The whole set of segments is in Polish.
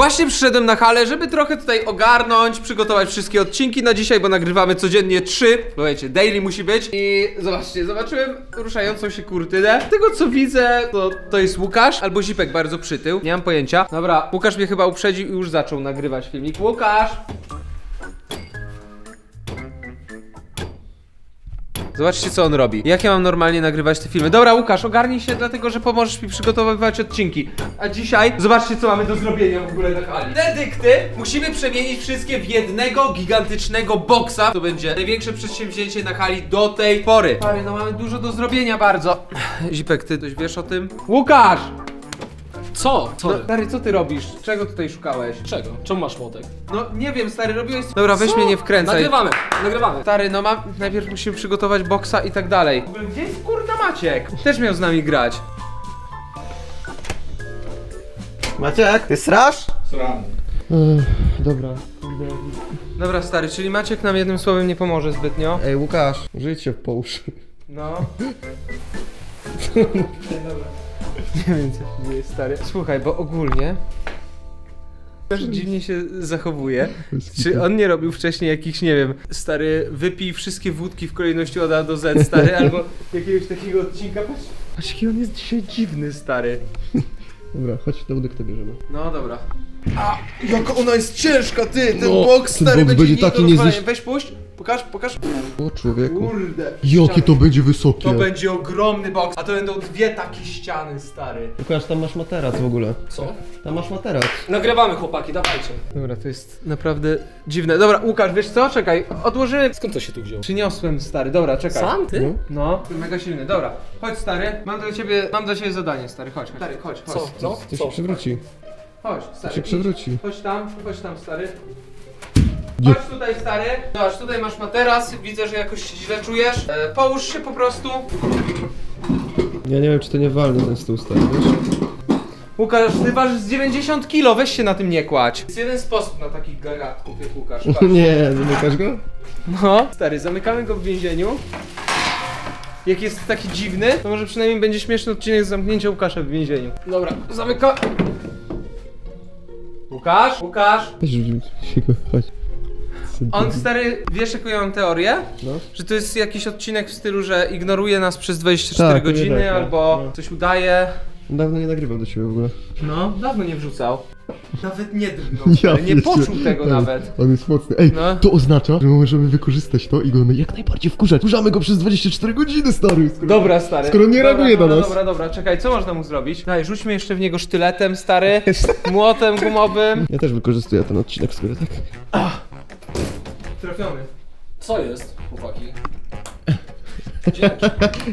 Właśnie przyszedłem na halę, żeby trochę tutaj ogarnąć, przygotować wszystkie odcinki na dzisiaj, bo nagrywamy codziennie trzy. Bo wiecie, daily musi być. I zobaczcie, zobaczyłem ruszającą się kurtynę. Z tego co widzę, to, to jest Łukasz albo Zipek bardzo przytył. Nie mam pojęcia. Dobra, Łukasz mnie chyba uprzedził i już zaczął nagrywać filmik. Łukasz! Zobaczcie co on robi. Jak ja mam normalnie nagrywać te filmy? Dobra, Łukasz, ogarnij się, dlatego że pomożesz mi przygotowywać odcinki. A dzisiaj zobaczcie co mamy do zrobienia w ogóle na hali. Te dykty musimy przemienić wszystkie w jednego gigantycznego boksa. To będzie największe przedsięwzięcie na hali do tej pory. Pary, no mamy dużo do zrobienia bardzo. Zipek, ty coś wiesz o tym? Łukasz! Co? Co? No, stary, co ty robisz? Czego tutaj szukałeś? Czego? Czemu masz młotek? No nie wiem, stary, robiłeś... Dobra, weź Co? mnie nie wkręcaj. Nagrywamy, nagrywamy. Stary, no mam, najpierw musimy przygotować boksa i tak dalej. W ogóle gdzie jest kurna Maciek? Też miał z nami grać. Maciek, ty srasz? Dobra. Dobra, stary, czyli Maciek nam jednym słowem nie pomoże zbytnio. Ej, Łukasz, żyć się po uszy. No. Nie wiem, co się dzieje, stary. Słuchaj, bo ogólnie... Też dziwnie się zachowuje. Czy on nie robił wcześniej jakichś, nie wiem, stary, wypij wszystkie wódki w kolejności od A do Z, stary, albo jakiegoś takiego odcinka. Patrz, patrz jaki on jest dzisiaj dziwny, stary. Dobra, chodź do udekty bierzemy. No dobra. A, jaka ona jest ciężka, ty! Ten No, boks ten stary boks będzie, będzie taki niezniszcz- Weź puść, pokaż, pokaż. O człowieku. Kurde. Jakie to będzie wysokie. To będzie ogromny boks, a to będą dwie takie ściany, stary. Łukasz, tam masz materac w ogóle. Co? Tam masz materac. Nagrywamy chłopaki, dawajcie. Dobra, to jest naprawdę dziwne. Dobra, Łukasz, wiesz co? Czekaj, odłożymy. Skąd to się tu wziął? Przyniosłem, stary, dobra, czekaj. Sam ty? No, mega silny, dobra. Chodź, stary, mam dla ciebie, mam dla ciebie zadanie, stary, chodź. Stary, chodź, chodź. Co? Co? To Co? się przewróci. Chodź, stary. Się idź. przewróci. Chodź tam, chodź tam, stary. Gdzie? Chodź tutaj, stary. Zobacz, tutaj masz materac, widzę, że jakoś się źle czujesz. E, połóż się po prostu. Ja nie wiem, czy to nie walny ten stół stary, wiesz? Łukasz, ty ważysz z 90 kilo, weź się na tym nie kładź. Jest jeden sposób na takich gagatków jak Łukasz. patrz. nie, zamykasz go? No. Stary, zamykamy go w więzieniu. Jak jest taki dziwny, to może przynajmniej będzie śmieszny odcinek z zamknięcia Łukasza w więzieniu. Dobra, zamyka... Łukasz? Łukasz? Weź go, chodź. On stary, wiesz jaką ja mam teorię? No. Że to jest jakiś odcinek w stylu, że ignoruje nas przez 24 Tak, godziny tak, no. albo No. coś udaje. Dawno nie nagrywał do siebie w ogóle. No, dawno nie wrzucał. Nawet nie drgnął, Ja nie pierdzie- poczuł tego Ej, nawet. On jest mocny. Ej, No. to oznacza, że możemy wykorzystać to i go jak najbardziej wkurzać. Wkurzamy go przez 24 godziny, stary. Skoro... Dobra, stary. Skoro nie dobra, reaguje na dobra, nas. Dobra, dobra, czekaj, co można mu zrobić? Daj, rzućmy jeszcze w niego sztyletem, stary, młotem gumowym. Ja też wykorzystuję ten odcinek, skoro tak. Trafiony. Co jest, chłopaki? Dzięki.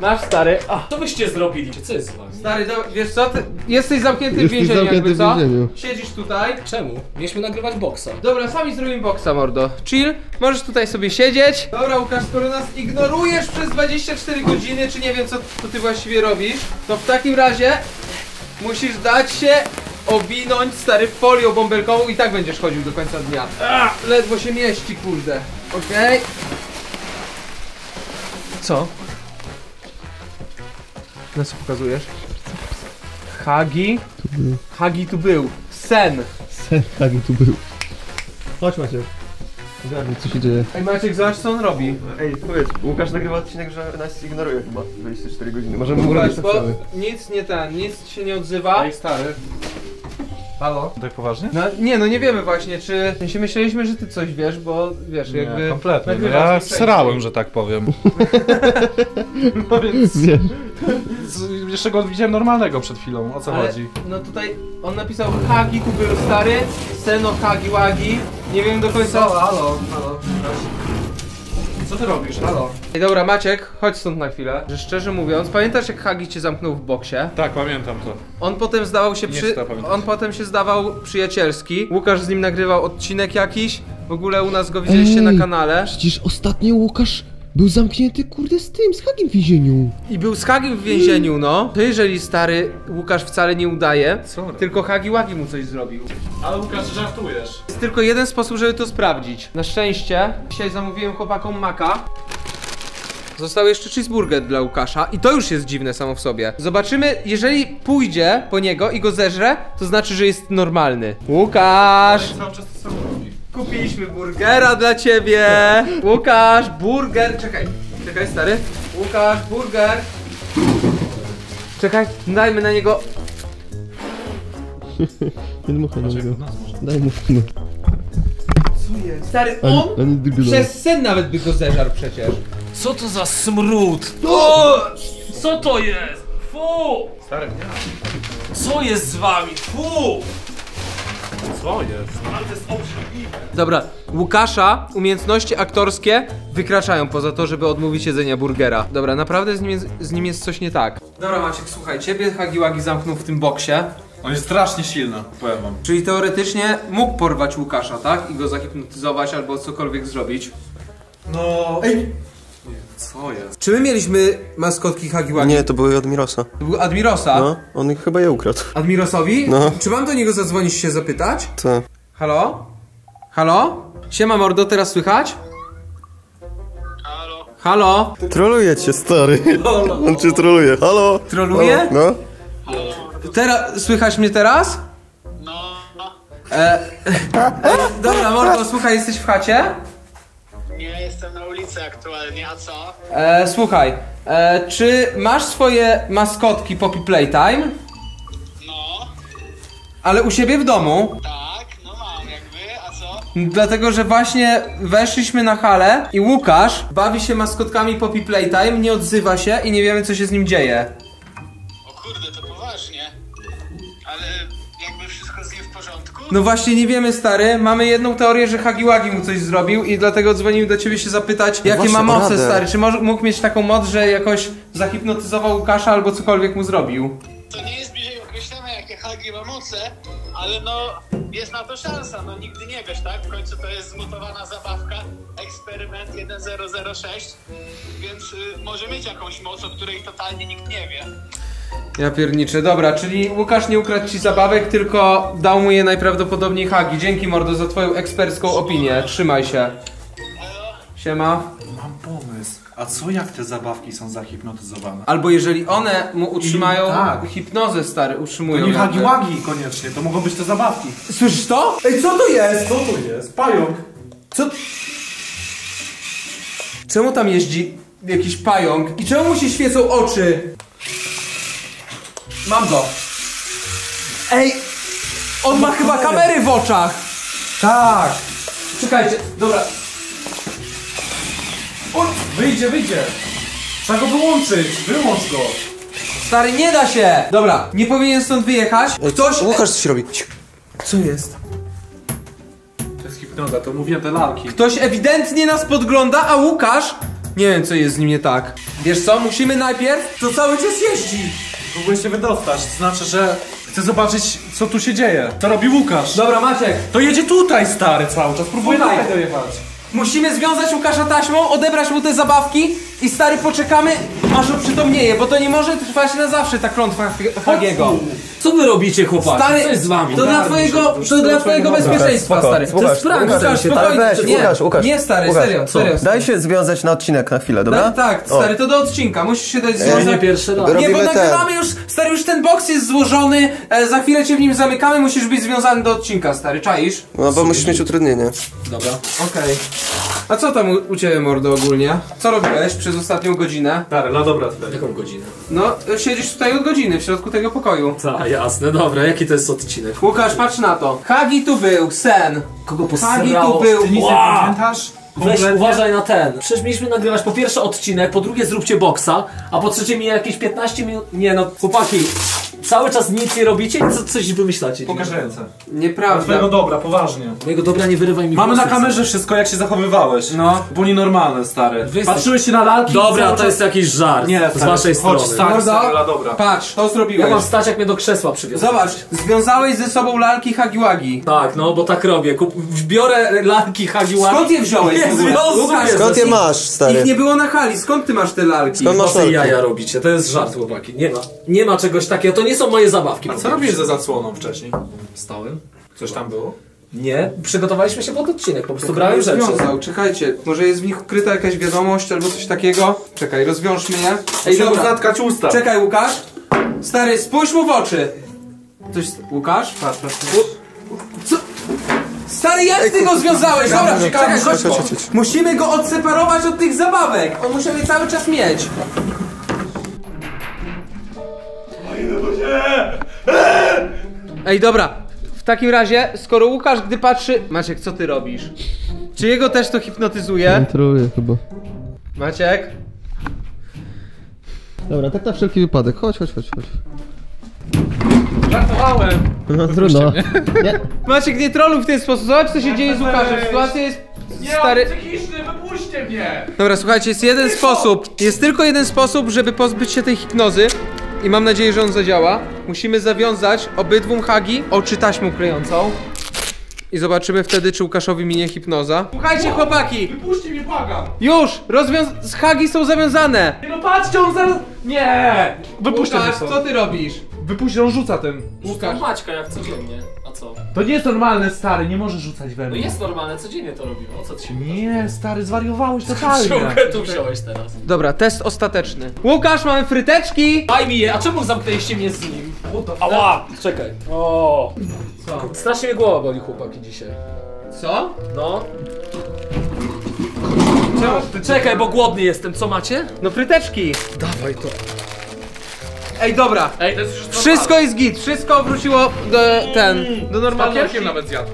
Masz, stary. A, Co byście zrobili? Co jest z wami? stary, do, wiesz co, ty jesteś zamknięty w Jesteś więzieniu zamknięty jakby, w co? więzieniu. Siedzisz tutaj. Czemu? Mieliśmy nagrywać boksa. Dobra, sami zrobimy boksa, mordo. Chill, możesz tutaj sobie siedzieć. Dobra, Łukasz, skoro nas ignorujesz przez 24 godziny, czy nie wiem, co, co ty właściwie robisz, to w takim razie musisz dać się owinąć stary folią bąbelkową i tak będziesz chodził do końca dnia. A, ledwo się mieści, kurde. Okej. Co? Na co pokazujesz? Hagi? Hagi tu był. Sen. Sen Hagi tu był. Chodź Maciek. Zgadnij, co się dzieje. Ej Maciek, zobacz co on robi. Ej, powiedz, Łukasz nagrywa odcinek, że nas ignoruje chyba 24 godziny. Możemy mu Słuchaj, robić tak bo nic nie ten, nic się nie odzywa. stary. Halo? Tak poważnie? No nie, no nie wiemy właśnie, czy... W sensie myśleliśmy, że ty coś wiesz, bo wiesz, jakby... Nie, kompletnie. No ja srałem, że tak powiem. No więc... Z- Jeszcze go widziałem normalnego przed chwilą, o co Ale, chodzi? no tutaj on napisał Hagi był stary, Seno Hagi Wagi. Nie wiem do końca... halo, halo. Co ty robisz? Halo. Ej dobra Maciek, chodź stąd na chwilę. Że szczerze mówiąc, pamiętasz jak Hagi cię zamknął w boksie? Tak, pamiętam to. On potem zdawał się Nie przy... chcę pamiętać. On potem się zdawał przyjacielski. Łukasz z nim nagrywał odcinek jakiś. W ogóle u nas go widzieliście Ej. na kanale. Przecież ostatnio Łukasz był zamknięty, kurde, z tym, z Hagiem w więzieniu. I był z Hagiem w więzieniu, no. To jeżeli stary Łukasz wcale nie udaje, Sorry. tylko Hagi Wagi mu coś zrobił. Ale Łukasz, żartujesz. Jest tylko jeden sposób, żeby to sprawdzić. Na szczęście dzisiaj zamówiłem chłopakom maka. Został jeszcze cheeseburger dla Łukasza i to już jest dziwne samo w sobie. Zobaczymy, jeżeli pójdzie po niego i go zeżre, to znaczy, że jest normalny. Łukasz! Cały czas to samo. Kupiliśmy burgera dla ciebie! Łukasz, burger! Czekaj, czekaj stary. Łukasz, burger! Czekaj, dajmy na niego. Nie dmuchaj na niego. Daj mu no. Stary, Ani, on ani przez sen nawet by go zeżarł przecież. Co to za smród? Co to jest? Fu! Stary, nie. Co jest z wami? Fu! Co jest? Ale to jest obrzydliwe. Dobra, Łukasza umiejętności aktorskie wykraczają poza to, żeby odmówić jedzenia burgera. Dobra, naprawdę z nim jest, z nim jest coś nie tak. Dobra Maciek, słuchaj, ciebie Hagiwagi zamknął w tym boksie, On jest strasznie silny, powiem wam. czyli teoretycznie mógł porwać Łukasza, tak? I go zahipnotyzować albo cokolwiek zrobić. No... Ej! Co jest? Czy my mieliśmy maskotki Hagiwagi? Nie, to były Admirosa. To był Admirosa. No, on ich chyba je ukradł. Admirosowi? No. Czy mam do niego zadzwonić się zapytać? Co? Halo? Halo? Siema mordo, teraz słychać? Halo? Halo? Troluje cię, stary. On cię troluje. Halo? Troluje? No. Teraz, słychać mnie teraz? No. E, e, dobra, mordo, słuchaj, jesteś w chacie? Nie, jestem na ulicy aktualnie, a co? E, słuchaj, e, czy masz swoje maskotki Poppy Playtime? No, Ale u siebie w domu? tak, no mam jakby, a co? Dlatego, że właśnie weszliśmy na halę i Łukasz bawi się maskotkami Poppy Playtime, nie odzywa się i nie wiemy co się z nim dzieje. No właśnie nie wiemy stary, mamy jedną teorię, że Hagiwagi mu coś zrobił i dlatego dzwonił do ciebie się zapytać, jakie właśnie, ma moce radę. stary, czy może, mógł mieć taką moc, że jakoś zahipnotyzował Łukasza albo cokolwiek mu zrobił. To nie jest bliżej określone, jakie Hagi ma moce, ale no, jest na to szansa, no nigdy nie wiesz, tak? W końcu to jest zmutowana zabawka, eksperyment 1006, więc y, może mieć jakąś moc, o której totalnie nikt nie wie. Ja pierniczę, dobra, czyli Łukasz nie ukradł ci zabawek, tylko dał mu je najprawdopodobniej Hagi. Dzięki mordo za twoją ekspercką opinię, trzymaj się. Siema. Mam pomysł. A co jak te zabawki są zahipnotyzowane? Albo jeżeli one mu utrzymają I- tak. hipnozę stary, To utrzymują. nie hagiłagi koniecznie, to mogą być te zabawki. Słyszysz to? Ej, co to jest? Co to jest? Pająk! Co? Czemu tam jeździ jakiś pająk? I czemu mu się świecą oczy? Mam go. Ej! On ma chyba kamery w oczach! Tak! Czekajcie, dobra. Wyjdzie, wyjdzie! Trzeba go wyłączyć! Wyłącz go! Stary, nie da się! Dobra, nie powinien stąd wyjechać. Ktoś... Łukasz coś robi. Co jest? To jest hipnoza, to mówię te lalki. Ktoś ewidentnie nas podgląda, a Łukasz... Nie wiem, co jest z nim nie tak. Wiesz co, musimy najpierw... To cały czas jeździ. Próbuję się wydostać, to znaczy, że chcę zobaczyć, co tu się dzieje. To robi Łukasz. Dobra, Maciek. To jedzie tutaj, stary, cały czas. Próbuję tutaj dojechać. Musimy związać Łukasza taśmą, odebrać mu te zabawki i stary poczekamy, aż oprzytomnieje, bo to nie może trwać na zawsze ta klątwa Hagiego. Co wy robicie, chłopaki? Stary, Co jest z wami? to dla twojego, to dla twojego bezpieczeństwa, stary. Łukasz, to jest prank, Łukasz, spokojnie. weź, nie, Łukasz, Łukasz, nie stary, Łukasz, serio, co? serio. Daj się związać na odcinek na chwilę, dobra? Tak, tak, stary, to do odcinka, musisz się dać To nie związać. pierwszy raz. Nie, bo nagrywamy już, stary, już ten boks jest złożony, e, za chwilę cię w nim zamykamy, musisz być związany do odcinka, stary, czaisz? No bo musisz mieć utrudnienie. Dobra. Okej. A co tam u, u ciebie, mordo, ogólnie? Co robiłeś przez ostatnią godzinę? Stary, no dobra tutaj. Jaką godzinę? No, siedzisz tutaj od godziny, w środku tego pokoju. Tak, jasne, dobra, jaki to jest odcinek? Łukasz, patrz na to. Hagi tu był, sen. Kogo Hagi tu posrało? był. Ty nic nie Wow. pamiętasz? Weź Kompletnie? uważaj na ten. Przecież mieliśmy nagrywać po pierwsze odcinek, po drugie zróbcie boksa, a po trzecie mi jakieś 15 minut. Nie no, chłopaki, cały czas nic nie robicie i co, coś wymyślacie. Pokaż ręce. Nieprawda. Twojego dobra, poważnie. Mojego dobra nie wyrywaj mi Mamy na włosów. kamerze wszystko, jak się zachowywałeś. No. Było nienormalne, stary. Wy jesteś- Patrzyłeś się na lalki i Dobra, cały to czas- jest jakiś żart Nie, z stary, waszej chodź, strony. stary, Mordo? stary, dobra. Patrz, to Ja zrobiłeś. mam stać jak mnie do krzesła przywiozą. Zobacz, związałeś ze sobą lalki Hagiwagi. Tak, no bo tak robię. Kup, biorę lalki Hagiwagi. Skąd je wziąłeś w Nie ogóle? Łukasz, Skąd je masz, Ich stary? nie było na hali, skąd ty masz te lalki? Skąd masz Wasze lalki? jaja robicie, to jest żart chłopaki. Nie ma. Nie ma czegoś takiego, to nie są moje zabawki. A co robisz za zasłoną wcześniej? Stałem. Coś tam było? Nie, przygotowaliśmy się pod odcinek, po prostu brałem rzeczy. Rozwiązał, czekajcie. Może jest w nich ukryta jakaś wiadomość albo coś takiego? Czekaj, rozwiążmy je. Ej, dobra. zatkać usta. Czekaj, Łukasz. Stary, spójrz mu w oczy. Coś... Łukasz? Patrz, patrz. Co? Stary, jak ty go związałeś? Dobra, czekaj, chodź, Musimy go odseparować od tych zabawek. On musi je cały czas mieć. Ej, dobra. W takim razie, skoro Łukasz, gdy patrzy... Maciek, co ty robisz? Czy jego też to hipnotyzuje? Kontroluję chyba. Maciek? Dobra, tak na wszelki wypadek. Chodź, chodź, chodź, chodź. Żartowałem. No trudno. Nie. Maciek, nie troluj w ten sposób. Zobacz, co się dzieje z Łukaszem. Sytuacja jest... Stary... psychiczny, wypuśćcie mnie! Dobra, słuchajcie, jest jeden sposób. Jest tylko jeden sposób, żeby pozbyć się tej hipnozy. I mam nadzieję, że on zadziała. Musimy zawiązać obydwum hagi oczy taśmą klejącą. I zobaczymy wtedy, czy Łukaszowi minie hipnoza. Słuchajcie, chłopaki! Wypuśćcie mnie, błagam! Już! Rozwiąz... Hagi są zawiązane! No patrzcie, on zaraz... Nie! Wypuśćcie mnie Łukasz, stąd. co ty robisz? Wypuść, on rzuca tym. Łukasz. Maćka jak codziennie. A co? To nie jest normalne, stary, nie możesz rzucać we No mnie. jest normalne, codziennie to robimy. O co ty się Nie, stary, zwariowałeś totalnie. Sztukę tu wziąłeś teraz. Dobra, test ostateczny. Łukasz, mamy fryteczki! Daj mi je, a czemu zamknęliście mnie z nim? Ała! Czekaj. O. Co? Strasznie mnie głowa boli chłopaki dzisiaj. Co? No. Czekaj, bo głodny jestem, co macie? No fryteczki! Dawaj to. Ej, dobra. Ej, to jest już Wszystko jest git, wszystko wróciło do ten, do normalności. nawet zjadł.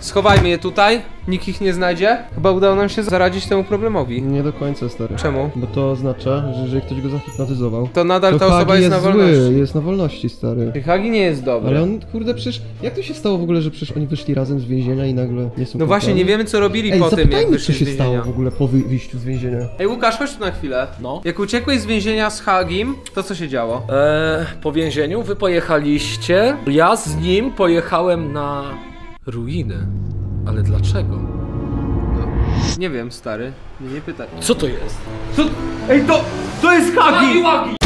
Schowajmy je tutaj, nikt ich nie znajdzie. Chyba udało nam się zaradzić temu problemowi. Nie do końca, stary. Czemu? Bo to oznacza, że jeżeli ktoś go zahipnotyzował, To nadal to ta osoba Hagi jest na zły, wolności. jest na wolności, stary. Hagi nie jest dobry. Ale on, kurde, przecież... Jak to się stało w ogóle, że przecież oni wyszli razem z więzienia i nagle nie są No właśnie, nie wiemy co robili Ej, po tym, jak zapytajmy, co wyszli z się stało więzienia. w ogóle po wy- wyjściu z więzienia. Ej, Łukasz, chodź tu na chwilę. No. Jak uciekłeś z więzienia z Hagim, to co się działo? Eee, po więzieniu wy pojechaliście. Ja z nim pojechałem na ruiny. Ale dlaczego? Nie wiem, stary. Nie, nie pytaj. Co to jest? Co? Ej, to... To jest Hagi! Łagi!